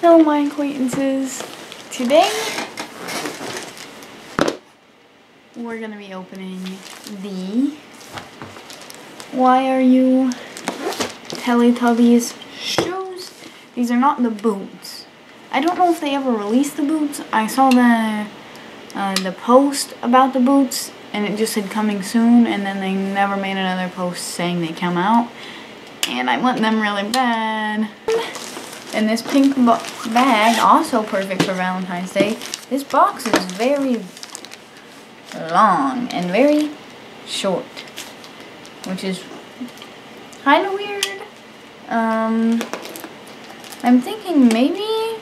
Hello my acquaintances. Today we're gonna be opening the YRU Teletubbies shoes. These are not the boots. I don't know if they ever released the boots. I saw the uh, the post about the boots and it just said coming soon and then they never made another post saying they come out and I want them really bad. And this pink bag, also perfect for Valentine's Day. This box is very long and very short, which is kind of weird. Um, I'm thinking maybe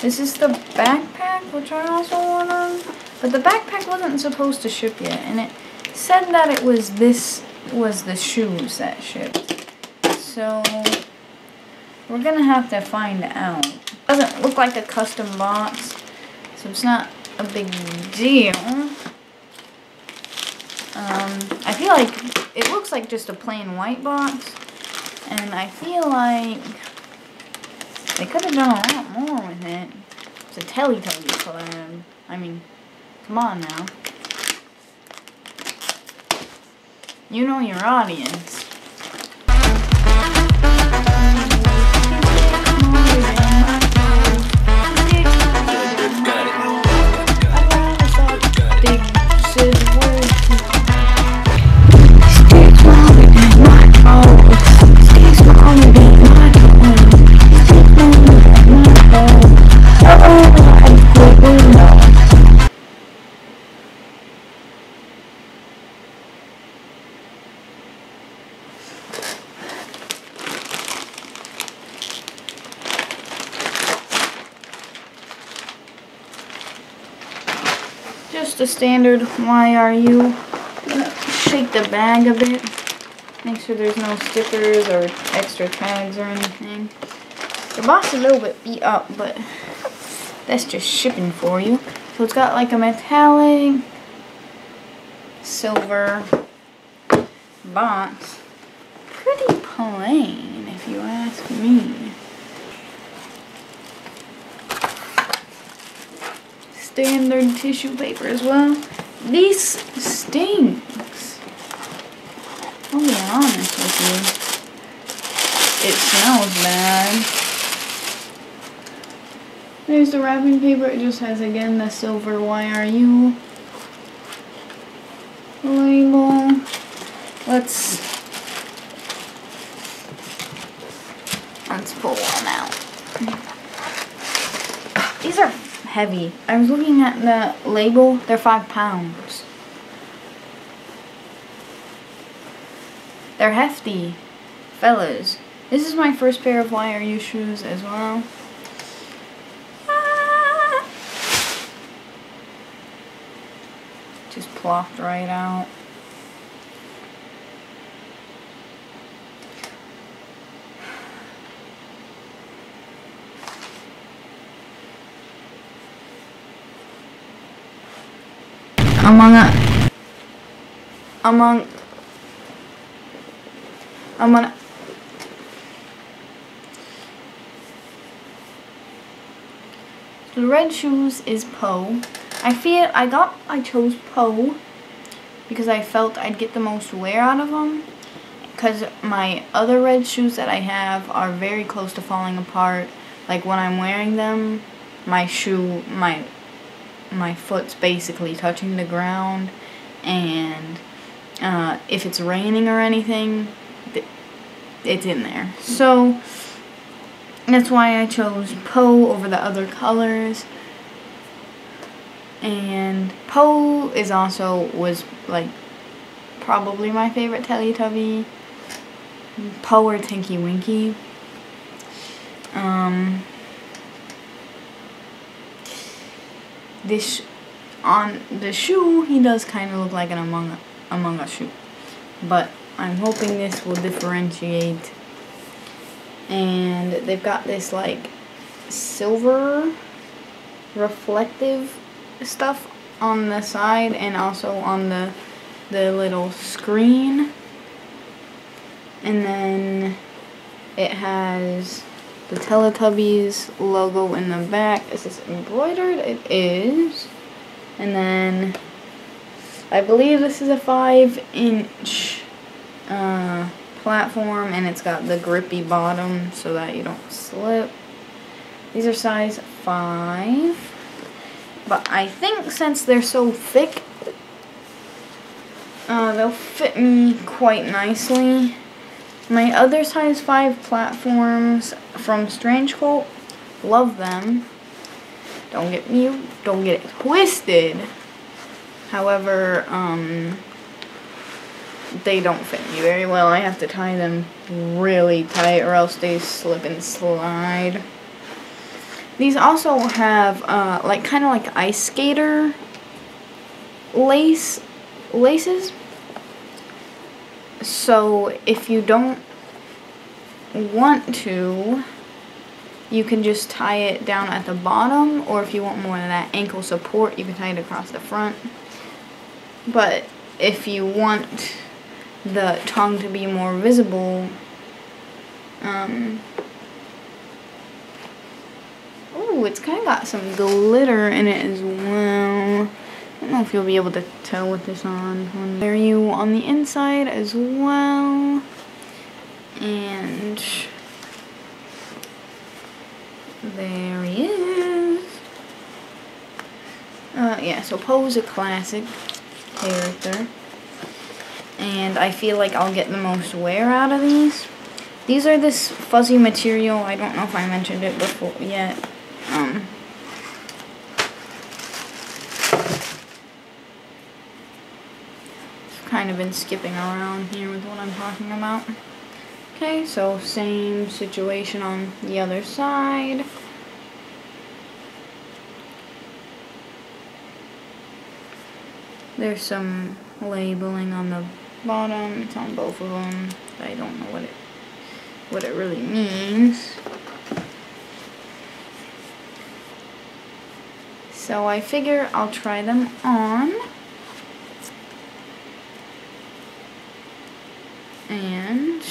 this is the backpack, which I also want But the backpack wasn't supposed to ship yet, and it said that it was this was the shoes that shipped. So we're gonna have to find out. Doesn't look like a custom box, so it's not a big deal. Um, I feel like it looks like just a plain white box, and I feel like they could have done a lot more with it. It's a Teletubby collab. I mean, come on now. You know your audience. Standard you. Shake the bag a bit. Make sure there's no stickers or extra tags or anything. The box is a little bit beat up, but that's just shipping for you. So it's got like a metallic silver box. Pretty plain, if you ask me. Standard tissue paper as well. This stinks. I'll be honest with you. It smells bad. There's the wrapping paper. It just has, again, the silver YRU label. Let's, let's pull one out. These are heavy. I was looking at the label. They're five pounds. They're hefty. Fellas, this is my first pair of YRU shoes as well. Ah. just plopped right out. Among among among the red shoes is Po. I feel I got I chose Po because I felt I'd get the most wear out of them because my other red shoes that I have are very close to falling apart. Like when I'm wearing them my shoe my my foot's basically touching the ground and uh, if it's raining or anything it's in there so that's why I chose Po over the other colors and Po is also was like probably my favorite Teletubby. Po or Tinky Winky. Um, this on the shoe he does kind of look like an Among Among Us shoe, but I'm hoping this will differentiate. And they've got this like silver reflective stuff on the side and also on the the little screen and then it has the Teletubbies logo in the back. Is this embroidered? It is. And then I believe this is a 5 inch uh, platform and it's got the grippy bottom so that you don't slip. These are size 5. But I think since they're so thick, uh, they'll fit me quite nicely. My other size 5 platforms from Strangecvlt, love them. Don't get me, don't get it twisted. However, um, they don't fit me very well. I have to tie them really tight or else they slip and slide. These also have uh, like kind of like ice skater lace laces. So if you don't want to, you can just tie it down at the bottom or if you want more of that ankle support, you can tie it across the front. But if you want the tongue to be more visible, um, Ooh, it's kind of got some glitter in it as well. Know if you'll be able to tell with this on. There you on the inside as well. And there he is. Uh, yeah, so Po's a classic character. And I feel like I'll get the most wear out of these. These are this fuzzy material. I don't know if I mentioned it before yet. Um, kind of been skipping around here with what I'm talking about. Okay, so same situation on the other side. There's some labeling on the bottom. It's on both of them. I don't know what it what it really means. So I figure I'll try them on. And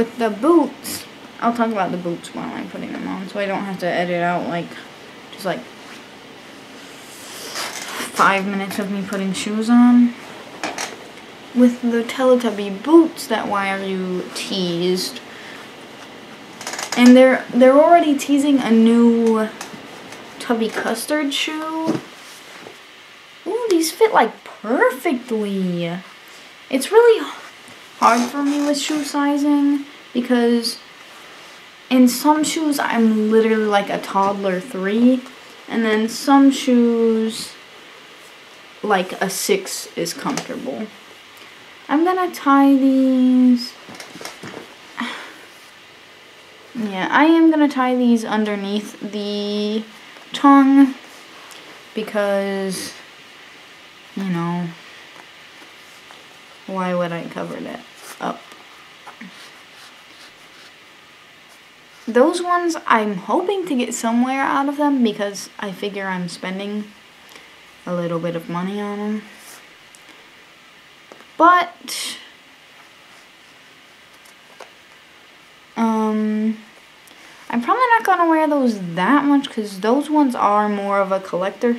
with the boots, I'll talk about the boots while I'm putting them on so I don't have to edit out like just like five minutes of me putting shoes on. With the Teletubby boots that YRU teased, and they're they're already teasing a new Tubby Custard shoe. Ooh, these fit like perfectly. It's really hard for me with shoe sizing because in some shoes I'm literally like a toddler 3 and then some shoes like a 6 is comfortable. I'm gonna tie these yeah, I am to tie these underneath the tongue because, you know, why would I cover that up? Those ones, I'm hoping to get somewhere out of them because I figure I'm spending a little bit of money on them. But, um... I'm probably not going to wear those that much because those ones are more of a collector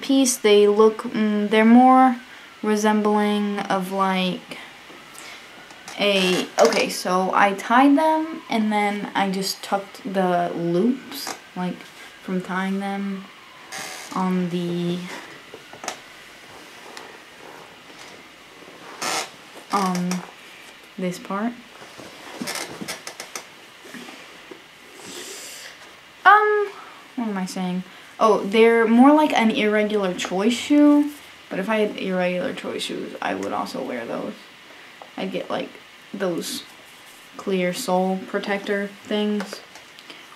piece. They look, mm, they're more resembling of like a, okay, so I tied them and then I just tucked the loops, like from tying them on the, um, this part. Um, what am I saying? Oh, they're more like an irregular choice shoe. But if I had irregular choice shoes, I would also wear those. I'd get like those clear sole protector things.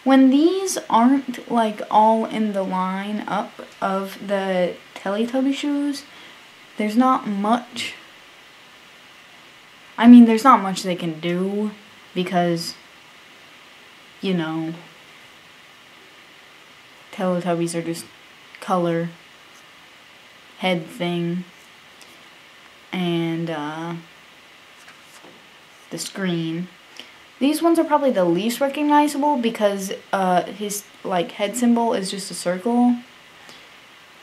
When these aren't like all in the line up of the Teletubby shoes, there's not much. I mean, there's not much they can do because, you know, Teletubbies are just color head thing. And, uh, the screen. These ones are probably the least recognizable because uh, his like head symbol is just a circle.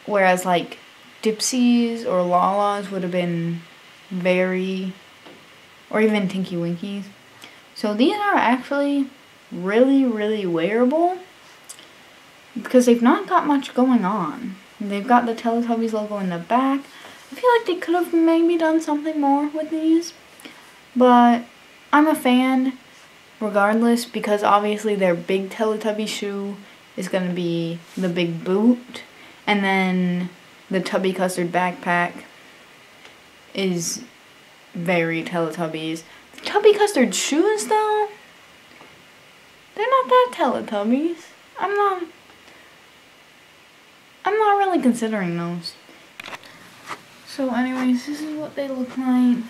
Whereas like Dipsy's or Laa-Laa's would have been very, or even Tinky Winky's. So these are actually really, really wearable because they've not got much going on. They've got the Teletubbies logo in the back. I feel like they could have maybe done something more with these. But I'm a fan regardless because obviously their big Teletubby shoe is going to be the big boot. And then the Tubby Custard backpack is very Teletubbies. The Tubby Custard shoes though, they're not that Teletubbies. I'm not I'm not really considering those. So anyways, this is what they look like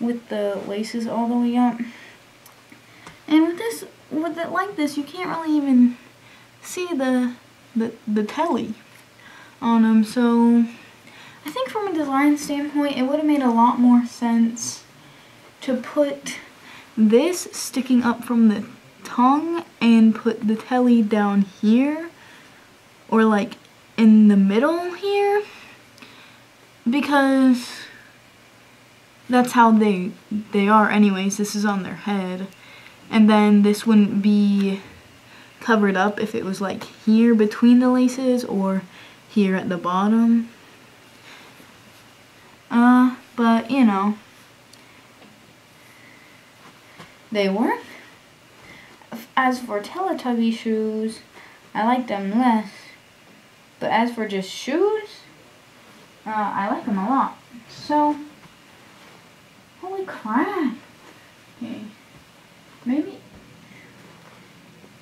with the laces all the way up. And with this, with it like this, you can't really even see the, the, the telly on them. So I think from a design standpoint, it would have made a lot more sense to put this sticking up from the tongue and put the telly down here or like in the middle here because that's how they they are anyways. This is on their head. And then this wouldn't be covered up if it was like here between the laces or here at the bottom. Uh but you know. They work. As for Teletubby shoes I like them less but as for just shoes, uh, I like them a lot. So, holy crap. Okay. Maybe,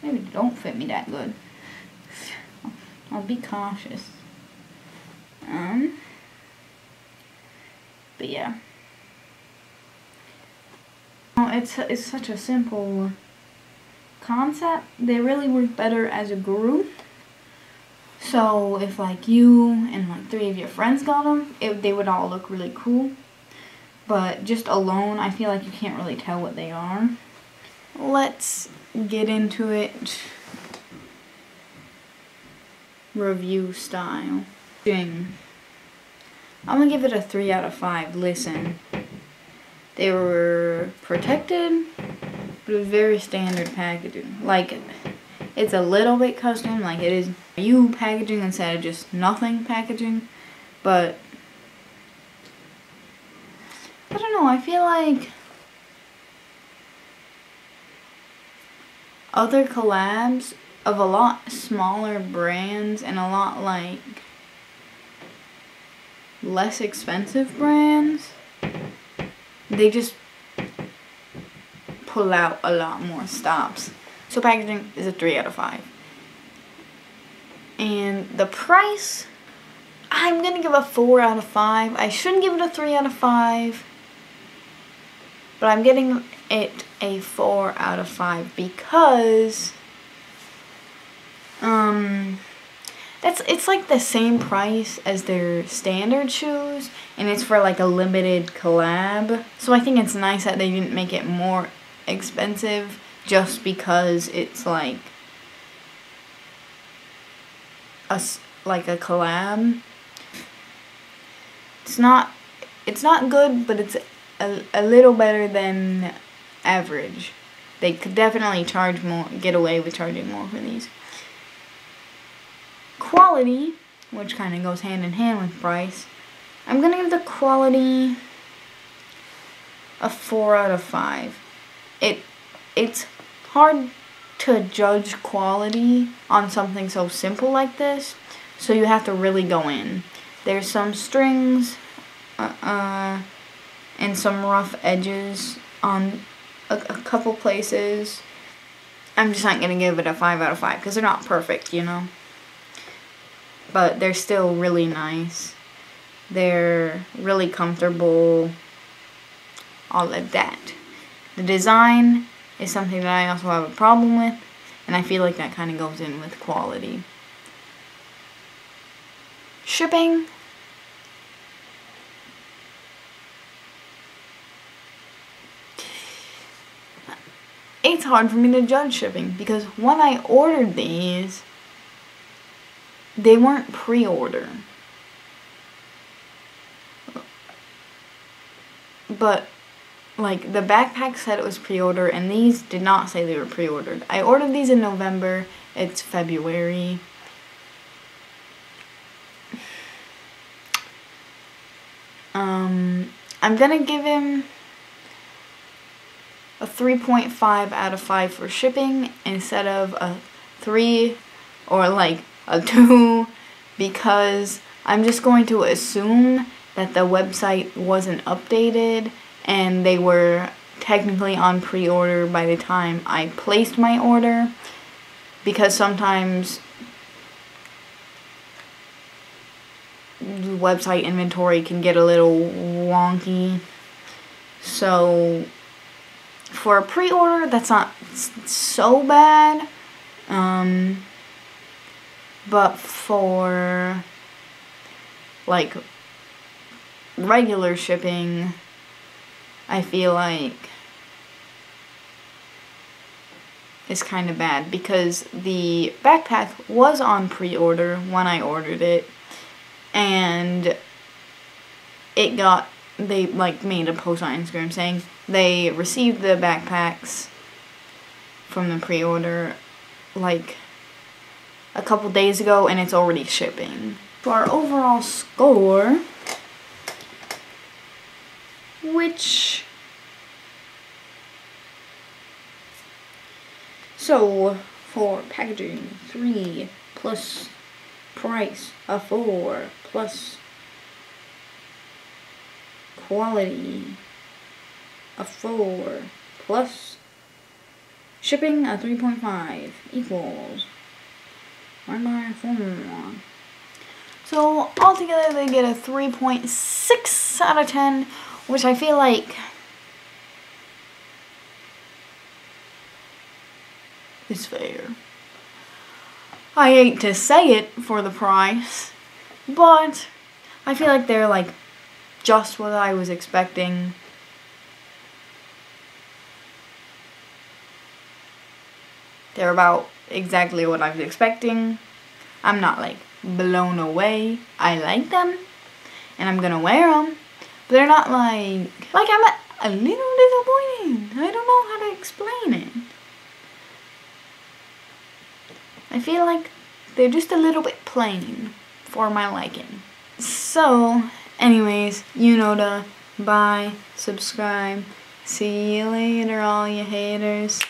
maybe don't fit me that good. I'll be cautious. Um, but yeah. It's, it's such a simple concept. They really work better as a group. So if like you and like three of your friends got them, it, they would all look really cool. But just alone, I feel like you can't really tell what they are. Let's get into it review style. Ding. I'm gonna give it a 3 out of 5. Listen. They were protected, but it was very standard packaging. Like, it's a little bit custom, like it is you packaging instead of just nothing packaging, but I don't know, I feel like other collabs of a lot smaller brands and a lot like less expensive brands, they just pull out a lot more stops. So packaging is a 3 out of 5. And the price, I'm going to give a 4 out of 5. I shouldn't give it a 3 out of 5. But I'm getting it a 4 out of 5 because um it's it's like the same price as their standard shoes and it's for like a limited collab. So I think it's nice that they didn't make it more expensive just because it's like a like a collab. It's not it's not good, but it's a, a little better than average. They could definitely charge more, get away with charging more for these. Quality, which kind of goes hand in hand with price. I'm going to give the quality a 4 out of 5. It it's hard to judge quality on something so simple like this, so you have to really go in. There's some strings uh, uh, and some rough edges on a, a couple places. I'm just not going to give it a 5 out of 5 because they're not perfect, you know. But they're still really nice. They're really comfortable. All of that. The design is something that I also have a problem with, and I feel like that kind of goes in with quality. Shipping. it's hard for me to judge shipping because when I ordered these, they weren't pre-order. But like the backpack said it was pre-order and these did not say they were pre-ordered. I ordered these in November. It's February. Um I'm to give him a 3.5 out of 5 for shipping instead of a 3 or like a 2 because I'm just going to assume that the website wasn't updated and they were technically on pre-order by the time I placed my order because sometimes the website inventory can get a little wonky. So for a pre-order that's not so bad um, but for like regular shipping I feel like is kind of bad because the backpack was on pre-order when I ordered it and it got they like made a post on Instagram saying they received the backpacks from the pre-order like a couple days ago and it's already shipping. For our overall score which so for packaging 3 plus price a 4 plus quality a 4 plus shipping a 3.5 equals 1 by 4 so altogether they get a 3.6 out of 10 which I feel like is fair. I hate to say it for the price, but I feel like they're like just what I was expecting. They're about exactly what I was expecting. I'm not like blown away. I like them and I'm gonna wear them. They're not like, like I'm a, a little disappointed. I don't know how to explain it. I feel like they're just a little bit plain for my liking. So, anyways, you know to buy, subscribe. See you later, all you haters.